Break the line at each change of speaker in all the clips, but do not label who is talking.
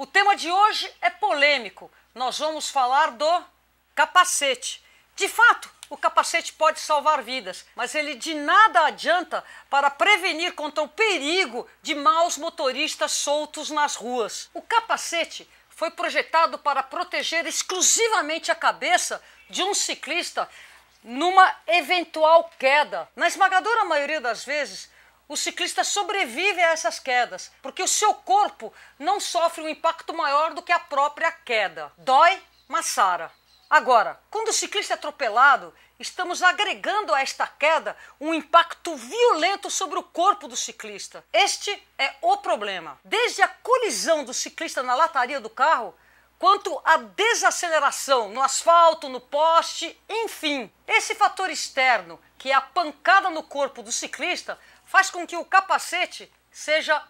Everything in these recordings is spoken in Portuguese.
O tema de hoje é polêmico. Nós vamos falar do capacete. De fato, o capacete pode salvar vidas, mas ele de nada adianta para prevenir contra o perigo de maus motoristas soltos nas ruas. O capacete foi projetado para proteger exclusivamente a cabeça de um ciclista numa eventual queda. Na esmagadora maioria das vezes, o ciclista sobrevive a essas quedas, porque o seu corpo não sofre um impacto maior do que a própria queda. Dói, mas sara. Agora, quando o ciclista é atropelado, estamos agregando a esta queda um impacto violento sobre o corpo do ciclista. Este é o problema. Desde a colisão do ciclista na lataria do carro, quanto à desaceleração no asfalto, no poste, enfim. Esse fator externo, que é a pancada no corpo do ciclista, faz com que o capacete seja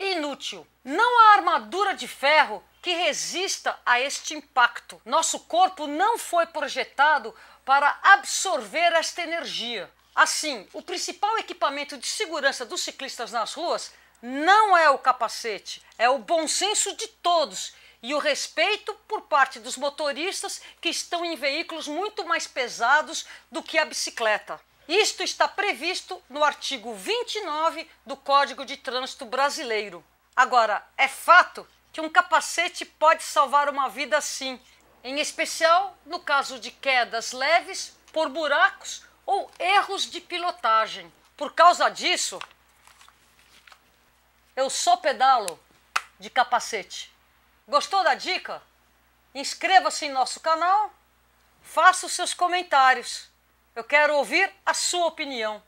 inútil. Não há armadura de ferro que resista a este impacto. Nosso corpo não foi projetado para absorver esta energia. Assim, o principal equipamento de segurança dos ciclistas nas ruas não é o capacete, é o bom senso de todos e o respeito por parte dos motoristas que estão em veículos muito mais pesados do que a bicicleta. Isto está previsto no artigo 29 do Código de Trânsito Brasileiro. Agora, é fato que um capacete pode salvar uma vida sim, em especial no caso de quedas leves por buracos ou erros de pilotagem. Por causa disso, eu só pedalo de capacete. Gostou da dica? Inscreva-se em nosso canal, faça os seus comentários. Eu quero ouvir a sua opinião.